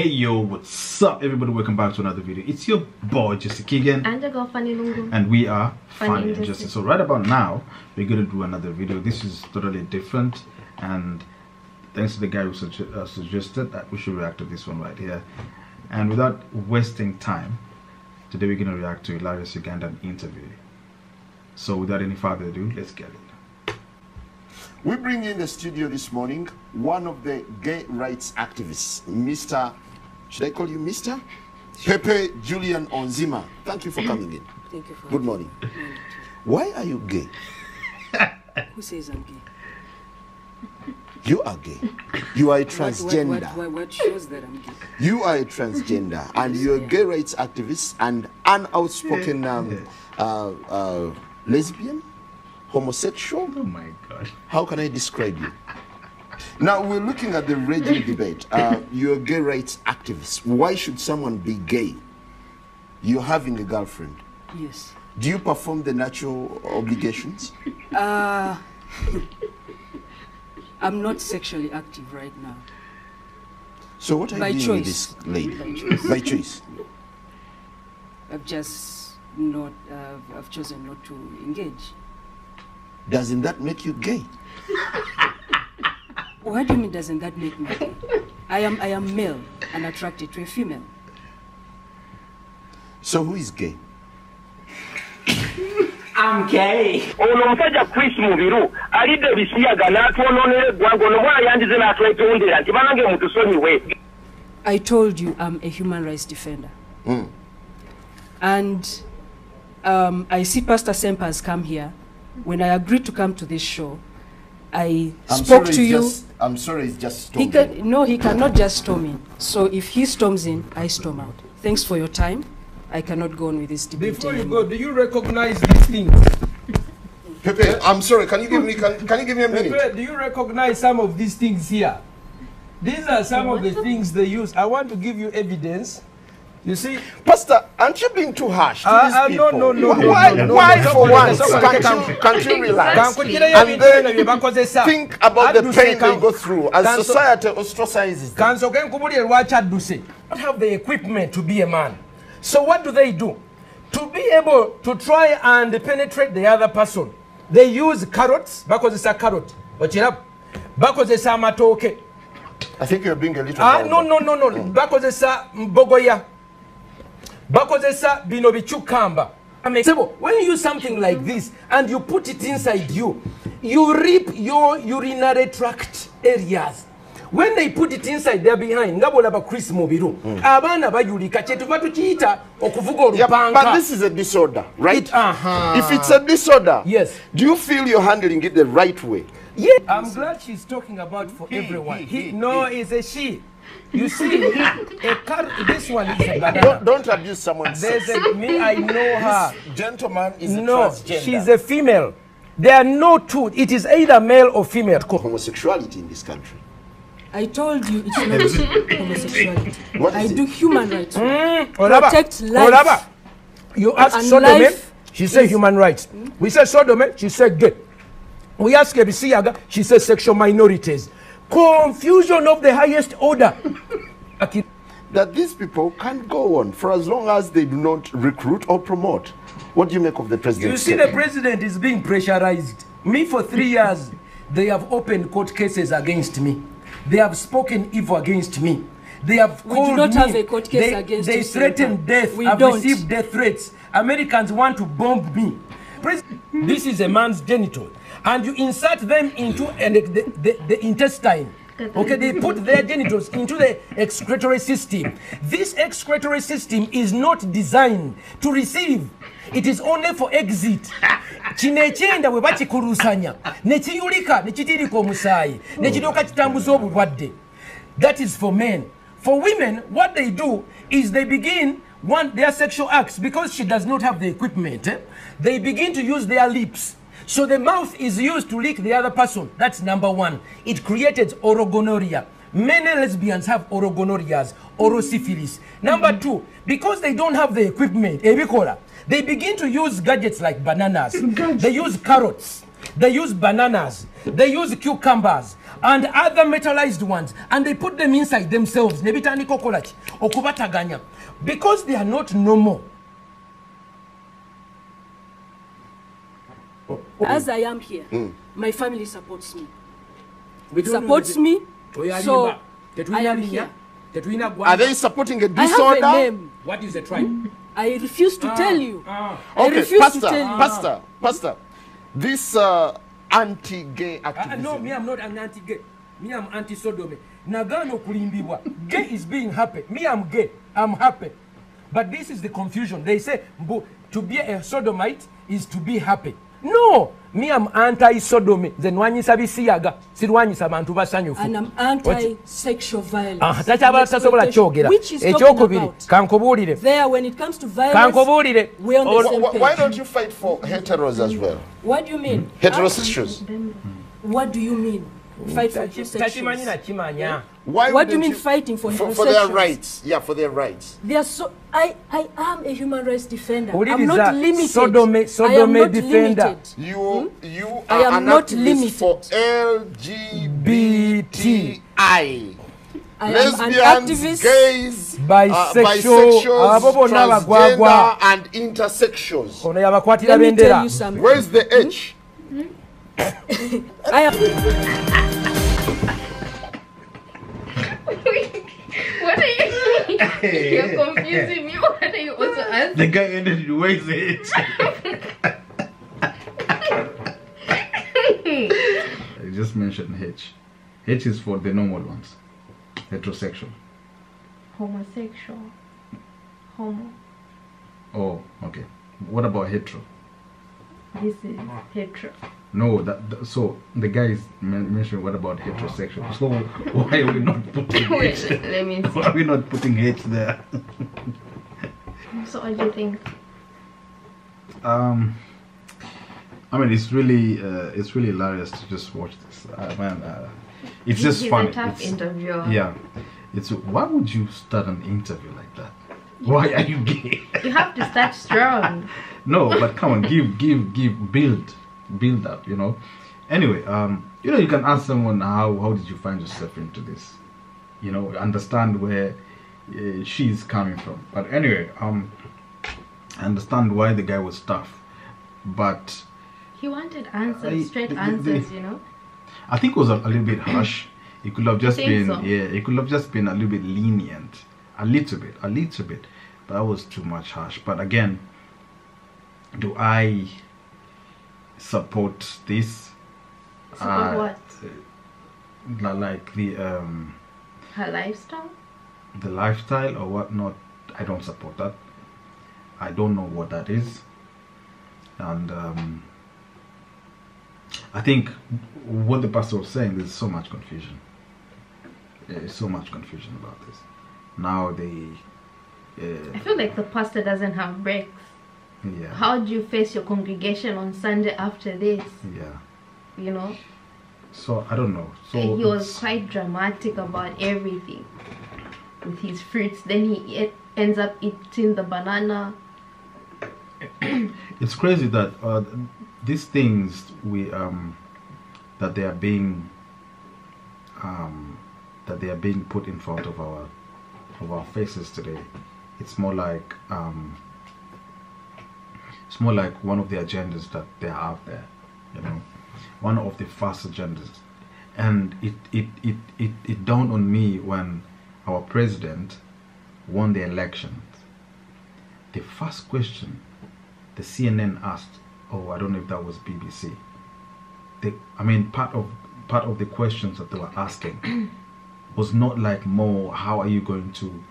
Hey yo, what's up everybody? Welcome back to another video. It's your boy Jesse Keegan And the girl Fanny Lungu. and we are Funny Funny and and Justice. Justice. So right about now, we're gonna do another video. This is totally different and thanks to the guy who sugge- uh, suggested that we should react to this one right here. And without wasting time, today we're gonna react to Hilarious Ugandan interview. So without any further ado, let's get it. We bring in the studio this morning one of the gay rights activists, Mr. Should I call you Mr? Pepe Julian Onziema. Thank you for coming in. Thank you for Good morning. Why are you gay? Who says I'm gay? You are gay. You are a What, transgender. what, what, what shows that I'm gay? You are a transgender, and you're a gay rights activist and an outspoken um, uh, uh, lesbian, homosexual. Oh my god. How can I describe you? Now we're looking at the raging debate. Uh, you're a gay rights activist. Why should someone be gay? You're having a girlfriend. Yes. Do you perform the natural obligations? Uh, I'm not sexually active right now. So what are By you doing with this lady? By choice. By choice. I've just not, uh, I've chosen not to engage. Doesn't that make you gay? What do you mean doesn't that make me? I am, I am male and attracted to a female. So who is gay? I'm gay. ono omusajja chris mubiru alidde bisiyaga n'atwonoonera eggwanga ono mwana n'atwetondera nti banange mutusonyiwe I told you I'm a human rights defender. And um, I see Pastor Sempa has come here. When I agreed to come to this show, I I'm spoke sorry, to you. Just, I'm sorry, it's just He storming. can, no, he cannot just storm in. So if he storms in, I storm out. Thanks for your time. I cannot go on with this debate Before you anymore. go, do you recognize these things? Pepe, I'm sorry. Can you give me? Can, can you give me a minute? Pepe, do you recognize some of these things here? These are some of the things they use. I want to give you evidence. You see, Pastor, aren't you being too harsh to Uh, these uh, no, people? no, no, no, Why, no, no, why no, for no, once no, can't no, you, can't you relax Kankugireyo and then think about the pain they go through as society ostracizes them? Don't have the equipment to be a man. So what do they do? To be able to try and penetrate the other person, they use carrots. Bakozesa carrot. Okiraba? Bakozesa amatooke. I think you're being a little. Ah, vulgar. no, no, no, no. Bakozesa mbogoya. Bakozesa bino bichukamba. Sebo, when you use something like this and you put it inside you, you reap your urinary tract areas. When they put it inside there behind, nga bw'olaba Chris Mubiru, abaana bayulika kyetuva tukiyita okuvuga Yeah, but olupanka. this is a disorder, right? It- uh-huh. If it's a disorder, Yes. do you feel you're handling it the right way? Yeah, I'm glad she's talking about for everyone. he, He, he, no, it's a she. You see, a car, this one is a banana. Don't, don't abuse someone's There's sex. a me, I know her. Gentleman is a No, transgender. she's a female. There are no two. It is either male or female. homosexuality in this country. I told you it's not homosexuality. What I is do human rights. Olaba, Protect life. olaba. You ask And Sodome, life she said human rights. Hmm? We said Sodome, she said gay. We ask Ebisiyaga, she said sexual minorities. Confusion of the highest order. Aki- That these people can't go on for as long as they do not recruit or promote. What do you make of the president? You see, the president is being pressurized. Me, for three years, they have opened court cases against me. They have spoken evil against me. They have We do called not me. have a court case they, against They you, threaten Senator. death. We I've don't. received death threats. Americans want to bomb me. Pres- this is a man's genital, and you insert them into and the, the, the, intestine. Okay, they put their genitals into the excretory system. This excretory system is not designed to receive. It is only for exit. kino ekyenda bwe bakikulusanya ne kiyulika ne kitiirika omusaayi that is for men for women what they do is they begin one their sexual acts because she does not have the equipment eh, they begin to use their lips so the mouth is used to lick the other person. That's number one. It created orogonorrhea. Many lesbians have orogonorrheas orosyphilis. Number two because they don't have the equipment ebikola they begin to use gadgets like bananas. They use carrots. They use bananas. They use cucumbers and other metallized ones and they put them inside themselves. Because they are not normal As I am here, my family supports me. It Supports me. So I am here. Are they supporting a disorder? I have a name. what is the tribe I refuse to ah, tell you. Ah. I Okay, refuse Pastor, to tell you. Pastor, Pastor. This uh, anti-gay activism. Uh, no me I'm not an anti gay me I'm anti sodomy Nagano kulimbiwa. gay is being happy me I'm gay i'm happy but this is the confusion they say to be a sodomite is to be happy no me am anti sodomy nze nwanyisa bisiyaga sirwanyisa bantu basanyufu? Takyabala tasobola kyogera. ekyokubiri kankubuulire kankubuulire What do you mean? What you? Fight for nakimanya Why What do you mean fighting for for, for their rights? Yeah, for their rights. They are so. I, I am a human rights defender. I'm Owuliriza, not limited. Sodomy- I am not defender. limited. You you are I am an not activist limited. for LGBTI. I am an Lesbians, activist. gays, Bisexual, uh, bisexuals, bagwagwa. transgender, and intersexuals. Let me tell you something. Where's the H? I am. What are you doing? You're confusing me. What are you also asking? The guy ended it. Where is it? I just mentioned H. H is for the normal ones, heterosexual. Homosexual. Homo. Oh, okay. What about hetero? This is hetero. No, that, that- so the guys is men- mentioning what about heterosexual? So why are we not putting Wait, H? let me Why are we not putting H there? So what do you think? Um, I mean, it's really, uh, it's really hilarious to just watch this. Uh, man, uh, it's He's- just funny. a tough It's- interviewer. Yeah, it's why would you start an interview like that? Why are you gay? You have to start strong. no, but come on, give, give, give, build, build up. You know. Anyway, um, you know, you can ask someone how how did you find yourself into this? You know, understand where uh, she's coming from. But anyway, um, I understand why the guy was tough, but He wanted answers, I- straight the- the- answers, you know. I think it was a, a little bit harsh. It could have just been so? yeah, it could have just been a little bit lenient, a little bit, a little bit. But that was too much harsh. But again, do I support this? So Uh, what? Li- Like the um Her lifestyle? the lifestyle or whatnot, I don't support that. I don't know what that is, and um, I think what the pastor was saying. There's so much confusion. There's so much confusion about this. Now they, I uh, feel like the pastor doesn't have breaks. Yeah, How do you face your congregation on Sunday after this? yeah. You know? So I don't know. So he was quite dramatic about everything with his fruits. Then he ate, ends up eating the banana. it's crazy that uh, these things we um that they are being um that they are being put in front of our of our faces today it's more like um it's more like one of the agendas that they have there you know one of the first agendas and it it it it, it dawned on me when our president won the election the first question the CNN asked, oh, I don't know if that was BBC. The, I mean, part of part of the questions that they were asking was not like more, how are you going to,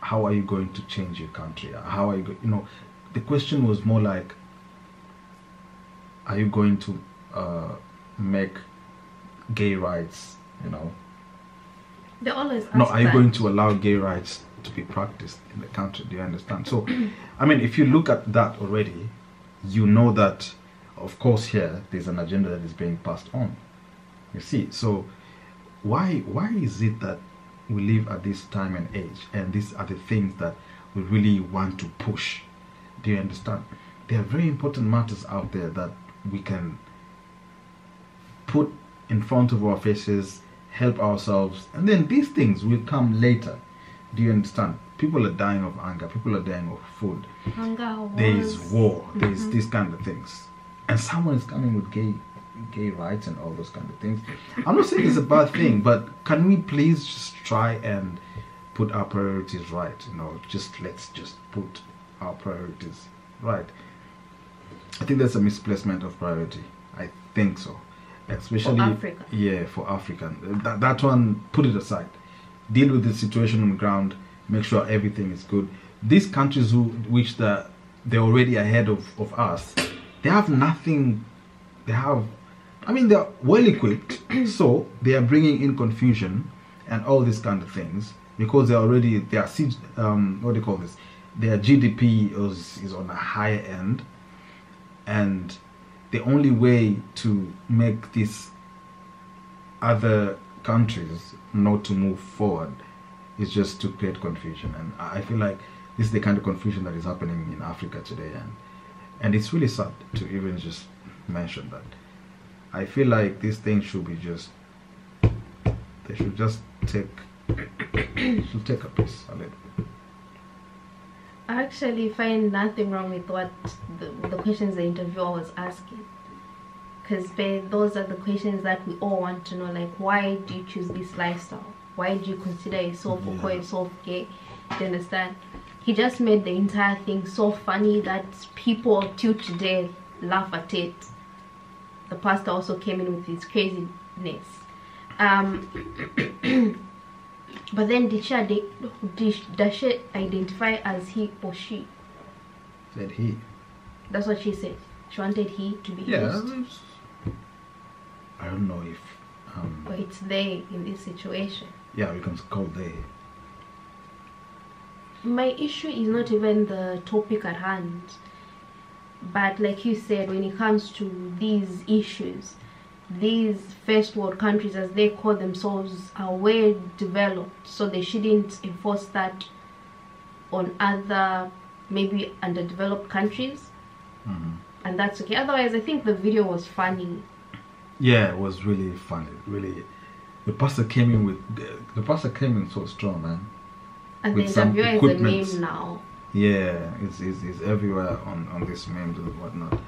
how are you going to change your country? How are you, go, you know, the question was more like, are you going to uh, make gay rights, you know, They always ask no, are you that. going to allow gay rights to be practiced in the country? Do you understand? So, I mean, if you look at that already, you know that, of course, here there's an agenda that is being passed on. You see, so why why is it that we live at this time and age, and these are the things that we really want to push? Do you understand? There are very important matters out there that we can put in front of our faces, help ourselves, and then these things will come later. Do you understand? People are dying of hunger. People are dying of food. Hunger, There is war. There is mm-hmm. these kind of things, and someone is coming with gay, gay rights and all those kind of things. I'm not saying it's a bad thing, but can we please just try and put our priorities right? You know, just let's just put our priorities right. I think that's a misplacement of priority. I think so, especially Africa. Yeah, for African. That that one, put it aside. Deal with the situation on the ground. Make sure everything is good. These countries who, which the they're already ahead of, of us, they have nothing. They have, I mean, they're well equipped, so they are bringing in confusion and all these kind of things because they're already their C- um what do you call this? Their GDP is is on a higher end, and the only way to make these other countries not to move forward is just to create confusion. And i feel like this is the kind of confusion that is happening in africa today and and it's really sad to even just mention that. I feel like these things should be just they should just take should take a piece a little I actually find nothing wrong with what the, the questions the interviewer was asking. Because those are the questions that we all want to know. Like, why do you choose this lifestyle? Why do you consider yourself Yeah. or yourself gay? Do you understand? He just made the entire thing so funny that people till today laugh at it. The pastor also came in with his craziness. Um, but then did she, did, does she identify as he or she? said he That's what she said. She wanted he to be yeah used. i don't know if um But it's they in this situation. yeah we can call they My issue is not even the topic at hand. But like you said, when it comes to these issues, these first world countries, as they call themselves, are well developed, so they shouldn't enforce that on other maybe underdeveloped countries. Mhm. And that's okay. Otherwise, I think the video was funny. Yeah, it was really funny. Really, the pastor came in with the, pastor came in so strong, man. And With the interviewer is a meme now. Yeah, it's, it's, it's everywhere on on this memes and whatnot.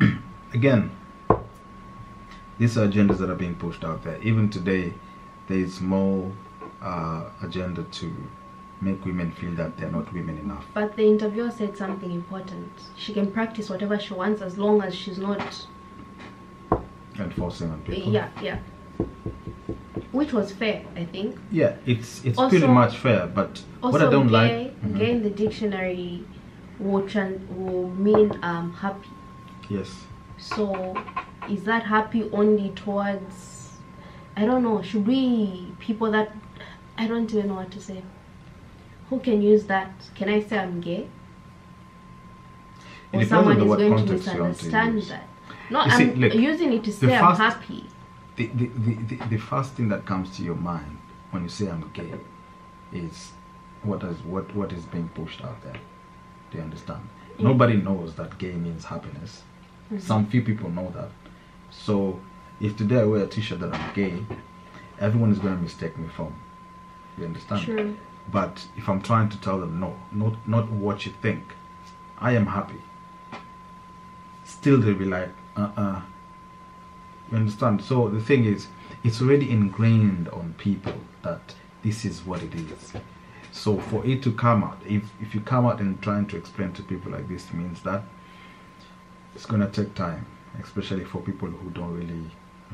Again, these are agendas that are being pushed out there. Even today, there is more uh, agenda to make women feel that they're not women enough. But the interviewer said something important. She can practice whatever she wants as long as she's not. And forcing on people. Yeah, yeah. Which was fair, I think. Yeah, it's it's Also- pretty much fair, but Also, what I don't gay, like. Mhm. gay in the dictionary will, will mean um, happy. Yes. So, is that happy only towards. I don't know. Should we. People that. I don't even know what to say. Who can use that? Can I say I'm gay? Or someone is going to misunderstand that. No, You I'm look, using it to say I'm happy. the, the, the, the, the first thing that comes to your mind when you say I'm gay is what is what what is being pushed out there. Do you understand? Nobody knows that gay means happiness. Mhm. Some few people know that. So if today I wear a t-shirt that I'm gay, everyone is going to mistake me from. You understand? True. But if I'm trying to tell them no, not not what you think, I am happy. Still they'll be like, uh-uh. You understand? So the thing is, it's already ingrained on people that this is what it is. So for it to come out, if if you come out and trying to explain to people like this means that it's gonna take time, especially for people who don't really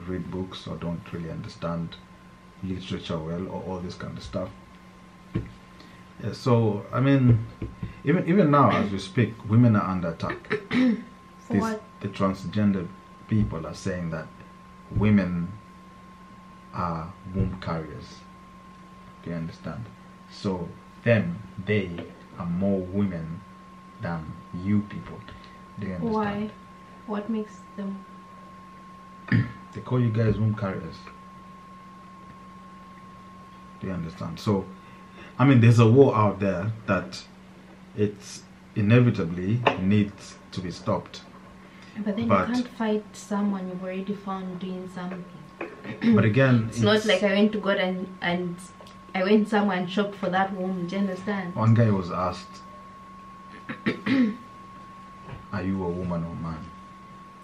read books or don't really understand literature well or all this kind of stuff. Yeah, so I mean, even even now as we speak, women are under attack. This- the transgender people are saying that women are womb carriers. Do you understand? So them, they are more women than you people. Do you understand? Why? What makes them? They call you guys womb carriers. Do you understand? So, I mean, there's a war out there that it's inevitably needs to be stopped. But then But- you can't fight someone you've already found doing something. but again, It's not like I went to God and and I went somewhere and shopped for that woman. Do you understand? one guy was asked, "Are you a woman or man?"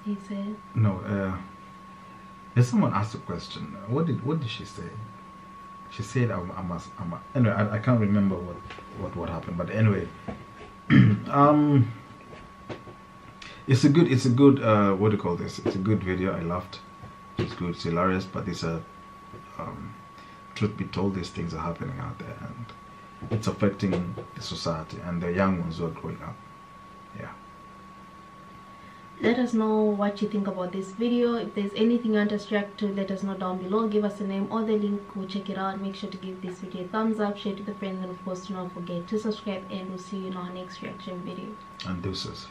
He said, No, uh, there's someone asked a question. What did what did she say? She said, "I'm, I'm, a, I'm a, anyway, I, I can't remember what, what what happened, but anyway, um, it's a good, it's a good, uh, what do you call this? It's a good video. I laughed. It's good, it's hilarious, but it's a, um, truth be told, these things are happening out there, and it's affecting the society and the young ones who are growing up. Yeah. Let us know what you think about this video. If there's anything you want us to react to, let us know down below. Give us a name or the link. We'll check it out. Make sure to give this video a thumbs up, share it with friends, and of course, do not forget to subscribe. And we'll see you in our next reaction video. And deuces.